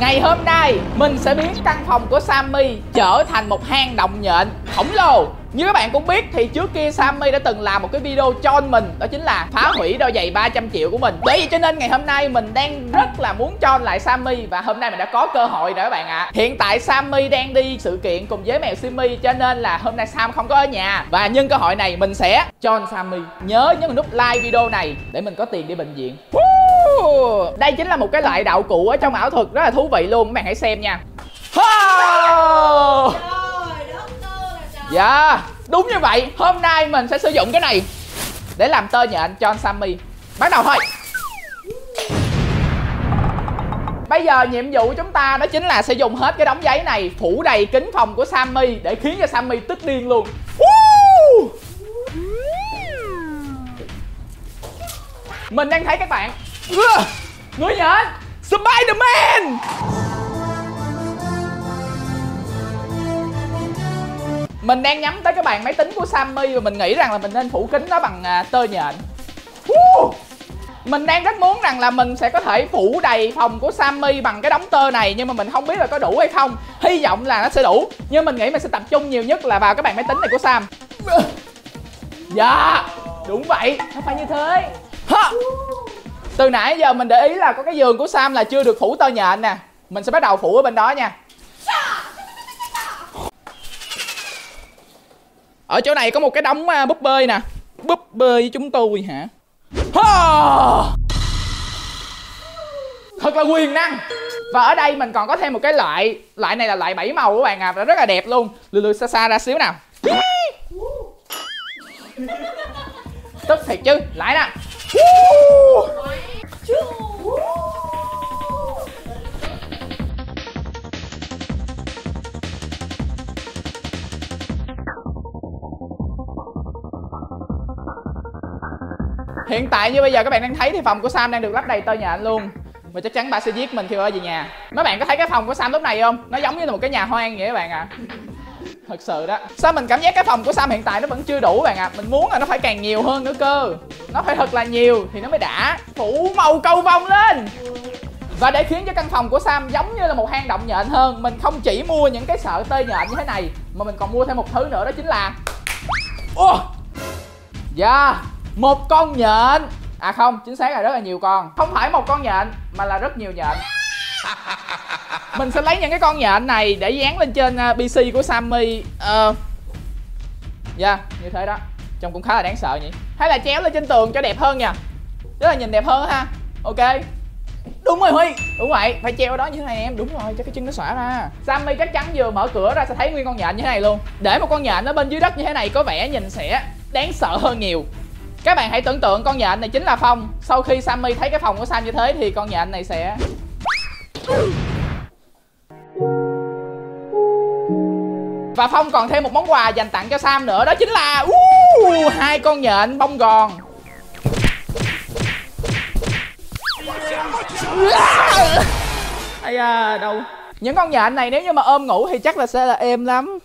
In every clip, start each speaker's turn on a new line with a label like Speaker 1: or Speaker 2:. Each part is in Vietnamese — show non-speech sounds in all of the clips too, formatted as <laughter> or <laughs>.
Speaker 1: Ngày hôm nay, mình sẽ biến căn phòng của Sammy trở thành một hang động nhện. Khổng lồ. Như các bạn cũng biết thì trước kia Sammy đã từng làm một cái video cho mình, Đó chính là phá hủy đôi giày 300 triệu của mình. Bởi vì cho nên ngày hôm nay mình đang rất là muốn cho lại Sammy Và hôm nay mình đã có cơ hội rồi các bạn ạ. À. Hiện tại Sammy đang đi sự kiện cùng với mèo Simmy Cho nên là hôm nay Sam không có ở nhà. Và nhân cơ hội này mình sẽ cho Sammy Nhớ nhấn nút like video này để mình có tiền đi bệnh viện. Đây chính là một cái loại đạo cụ ở trong ảo thuật rất là thú vị luôn. Các bạn hãy xem nha. Oh! Dạ Đúng như vậy. Hôm nay mình sẽ sử dụng cái này Để làm tơ nhện cho anh Sammy. Bắt đầu thôi. Bây giờ nhiệm vụ của chúng ta đó chính là sẽ dùng hết cái đống giấy này, Phủ đầy kính phòng của Sammy Để khiến cho Sammy tức điên luôn. Mình đang thấy các bạn Người nhện Spiderman! Mình đang nhắm tới cái bàn máy tính của Sammy và mình nghĩ rằng là mình nên phủ kính nó bằng à, tơ nhện. Mình đang rất muốn rằng là mình sẽ có thể phủ đầy phòng của Sammy bằng cái đống tơ này nhưng mà mình không biết là có đủ hay không. Hy vọng là nó sẽ đủ nhưng mình nghĩ mình sẽ tập trung nhiều nhất là vào cái bàn máy tính này của Sam. Dạ đúng vậy. Nó phải như thế. Ha từ nãy giờ mình để ý là có cái giường của Sam là chưa được phủ tơ nhện nè. Mình sẽ bắt đầu phủ ở bên đó nha. Ở chỗ này có một cái đống à, búp bê nè. Búp bê với chúng tôi hả? Thật là quyền năng. Và ở đây mình còn có thêm một cái loại. Loại này là loại bảy màu các bạn à rất là đẹp luôn. Lừa lừa xa xa ra xíu nào. Tức thiệt chứ. Lại nè. Hiện tại như bây giờ các bạn đang thấy thì phòng của Sam đang được lắp đầy tơ nhện luôn Và chắc chắn bà sẽ giết mình khi ở về nhà Mấy bạn có thấy cái phòng của Sam lúc này không? Nó giống như là một cái nhà hoang vậy các bạn ạ à. <laughs> Thật sự đó. Sao mình cảm giác cái phòng của Sam hiện tại nó vẫn chưa đủ bạn ạ? À? Mình muốn là nó phải càng nhiều hơn nữa cơ. Nó phải thật là nhiều thì nó mới đã. Phủ màu cầu vồng lên. Và để khiến cho căn phòng của Sam giống như là một hang động nhện hơn, Mình không chỉ mua những cái sợi tơ nhện như thế này, Mà mình còn mua thêm một thứ nữa, đó chính là Ủa Dạ yeah một con nhện. À không, chính xác là rất là nhiều con. Không phải một con nhện, mà là rất nhiều nhện. <laughs> mình sẽ lấy những cái con nhện này để dán lên trên à, uh, pc của sammy. Ờ. Uh, dạ yeah, như thế đó. Trông cũng khá là đáng sợ nhỉ. Hay là chéo lên trên tường cho đẹp hơn nha. Rất là nhìn đẹp hơn ha. Ok. Đúng rồi huy. Đúng vậy phải treo đó như thế này em. Đúng rồi cho cái chân nó xõa ra. Sammy chắc chắn vừa mở cửa ra sẽ thấy nguyên con nhện như thế này luôn. Để một con nhện nó bên dưới đất như thế này có vẻ nhìn sẽ đáng sợ hơn nhiều. Các bạn hãy tưởng tượng con nhện này chính là Phong. Sau khi Sammy thấy cái phòng của Sam như thế thì con nhện này sẽ Và Phong còn thêm một món quà dành tặng cho Sam nữa Đó chính là uh, hai con nhện bông gòn. Ây da, đâu Những con nhện này nếu như mà ôm ngủ thì chắc là sẽ là êm lắm.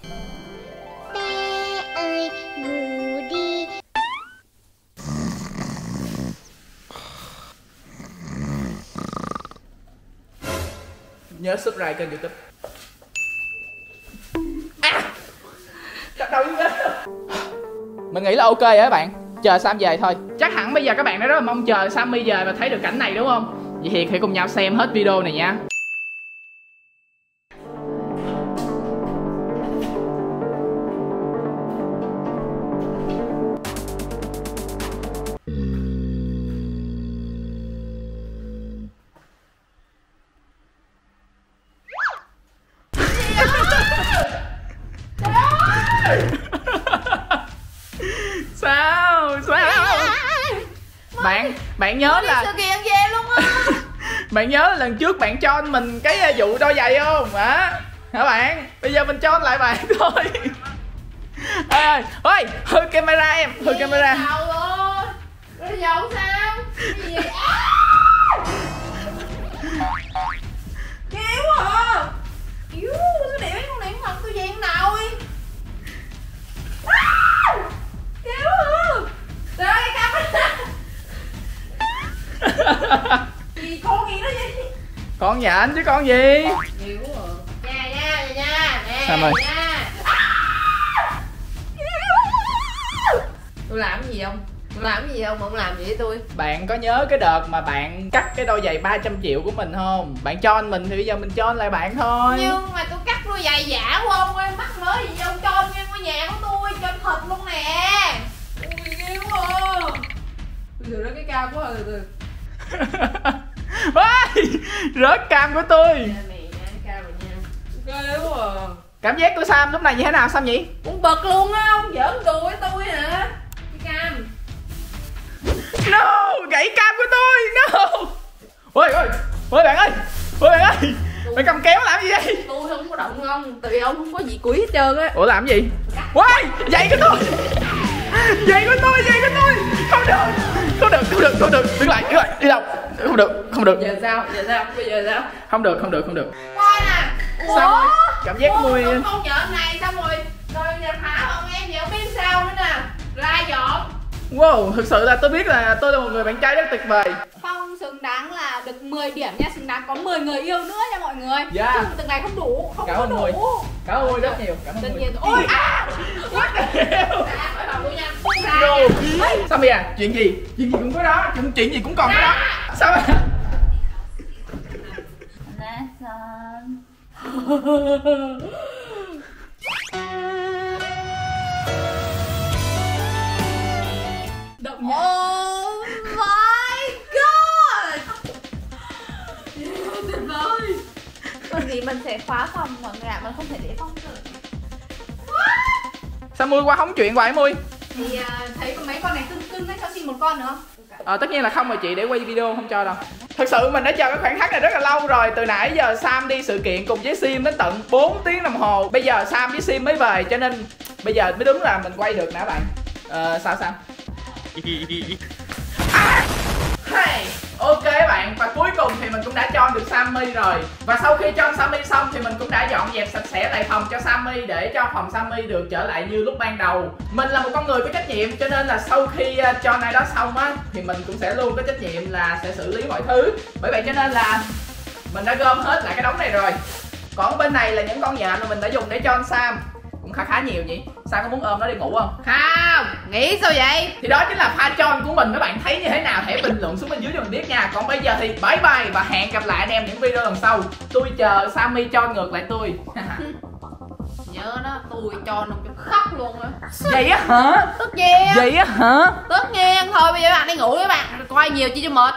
Speaker 1: Nhớ subscribe kênh youtube mình nghĩ là ok rồi các bạn. Chờ sam về thôi. Chắc hẳn bây giờ các bạn đã rất là mong chờ sammy về và thấy được cảnh này đúng không? Vậy thì hãy cùng nhau xem hết video này nha bạn bạn nhớ là
Speaker 2: sự kiện về luôn á? <laughs>
Speaker 1: Bạn nhớ là lần trước bạn cho mình cái à, vụ đôi giày không? Hả? Hả bạn? Bây giờ mình cho lại bạn <laughs> thôi. Ơi ơi hư camera em hư camera.
Speaker 2: giàu rồi? Rồi sao? Gì con con
Speaker 1: nhện chứ con gì?
Speaker 2: Nha nha nha nha
Speaker 1: Sam ơi.
Speaker 2: nha. Tôi làm cái gì không? Tôi làm cái gì không? Ông làm gì với tôi?
Speaker 1: Bạn có nhớ cái đợt mà bạn cắt cái đôi giày 300 triệu của mình không? Bạn cho anh mình thì bây giờ mình cho anh lại bạn thôi.
Speaker 2: Nhưng mà tôi cắt đôi giày giả của ông ơi mắc mớ gì ông cho nguyên ngôi nhà của tôi cho thật luôn nè. Ui quá à. từ đó cái cao quá à, từ <laughs>
Speaker 1: rớt cam của tôi.
Speaker 2: À.
Speaker 1: cảm giác của Sam lúc này như thế nào Sam nhỉ?
Speaker 2: Cũng bật luôn á, ông giỡn đùa với tôi hả? Cái cam.
Speaker 1: No gãy cam của tôi no. Ôi ôi ôi bạn ơi ôi bạn ơi bạn cầm kéo làm gì vậy?
Speaker 2: Tôi không có động ông, tại vì ông không có gì quý hết trơn á.
Speaker 1: Ủa làm gì? Ôi giày của tôi. Giày của tôi giày của tôi. Không được không được không được không được. Đứng lại đứng lại đi đâu? Không được không được
Speaker 2: Giờ sao, giờ sao, bây giờ sao?
Speaker 1: không được không được không được
Speaker 2: Coi nè Ủa?
Speaker 1: Sao rồi? Cảm giác
Speaker 2: Ủa,
Speaker 1: mùi-
Speaker 2: Con, con nhện này xong rồi Rồi giờ thả ông em giờ không biết sao nữa nè Ra dọn
Speaker 1: wow thực sự là tôi biết là tôi là một người bạn trai rất tuyệt vời
Speaker 3: Phong xứng đáng là được 10 điểm nha, xứng đáng có 10 người yêu nữa nha mọi người.
Speaker 1: Dạ.
Speaker 3: Chứ từng này không đủ, không
Speaker 1: Cảm
Speaker 3: có
Speaker 1: ơn
Speaker 3: đủ.
Speaker 1: Mùi. cảm ơn Mùi rất nhiều cảm ơn Mùi
Speaker 3: nhiên. Ôi à. <laughs>
Speaker 2: Ra
Speaker 1: No.
Speaker 2: nha
Speaker 1: sao bây giờ chuyện gì chuyện gì cũng có đó chuyện, chuyện gì cũng còn có đó sao mà
Speaker 3: Động nhẹ.
Speaker 2: Oh my god
Speaker 3: Tuyệt vời.
Speaker 2: Bởi vì mình sẽ khóa phòng mọi người ạ, mình không thể để phòng được
Speaker 1: sao mui qua hóng chuyện hoài mui
Speaker 3: Thì à, thấy có mấy con này cưng cưng ấy, cho xin một con nữa không?
Speaker 1: ờ tất nhiên là không rồi chị để quay video không cho đâu thật sự mình đã chờ cái khoảnh khắc này rất là lâu rồi. Từ nãy giờ sam đi sự kiện cùng với sim đến tận 4 tiếng đồng hồ. Bây giờ sam với sim mới về, cho nên bây giờ mới đúng là mình quay được nè bạn. Ờ sao sao? <laughs> mình cũng đã cho được Sammy rồi. Và sau khi cho Sammy xong thì mình cũng đã dọn dẹp sạch sẽ lại phòng cho Sammy để cho phòng Sammy được trở lại như lúc ban đầu. Mình là một con người có trách nhiệm, cho nên là sau khi ờ, cho này đó xong á, thì mình cũng sẽ luôn có trách nhiệm là sẽ xử lý mọi thứ. Bởi vậy cho nên là mình đã gom hết lại cái đống này rồi. Còn bên này là những con nhện mà mình đã dùng để cho anh Sam. Cũng khá khá nhiều nhỉ? Sam có muốn ôm nó đi ngủ không?
Speaker 2: Không, nghĩ sao vậy?
Speaker 1: thì đó chính là pha tròn của mình. Các bạn thấy như thế nào? Hãy bình luận xuống bên dưới cho mình biết nha. Còn bây giờ thì bye bye và hẹn gặp lại anh em những video lần sau. Tôi chờ Sammy cho ngược lại tôi. <laughs>
Speaker 2: Nhớ đó, tôi cho nó cho khóc luôn á.
Speaker 1: Vậy á hả?
Speaker 2: Tất nhiên
Speaker 1: vậy á hả?
Speaker 2: Tất nhiên, thôi bây giờ bạn đi ngủ với bạn. Coi nhiều chi cho mệt.